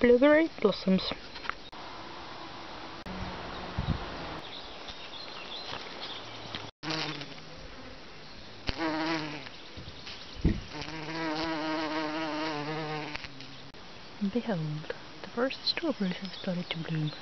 blueberry blossoms. And behold, the first strawberries have started to bloom.